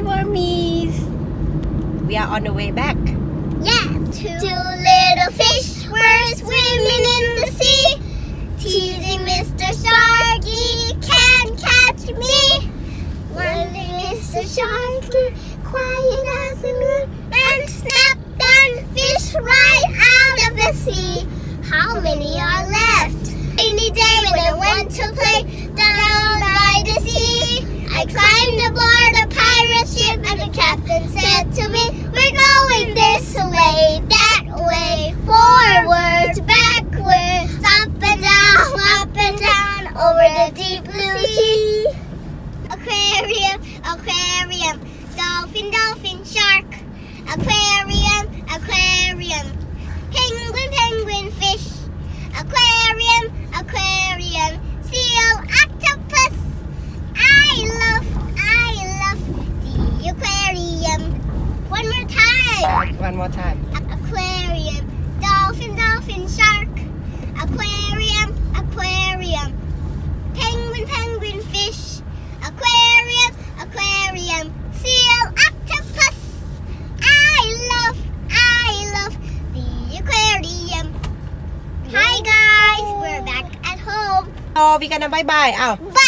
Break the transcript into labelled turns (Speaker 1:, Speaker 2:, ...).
Speaker 1: Wormies. We are on the way back.
Speaker 2: Yeah, two, two little fish were swimming in the sea, teasing Mr. Sharky, can't catch me. One Mr. Sharky, quiet as a moon, and snapped one fish right out of the sea. How many are left? Any day when I want to play the deep blue sea. Aquarium, aquarium, dolphin, dolphin, shark. Aquarium, aquarium, penguin, penguin, fish. Aquarium, aquarium, seal, octopus. I love, I love the aquarium. One more time.
Speaker 1: One more time.
Speaker 2: Aquarium, dolphin, dolphin, ต่อวีกันนะบาย
Speaker 1: บายอ้าว
Speaker 2: บ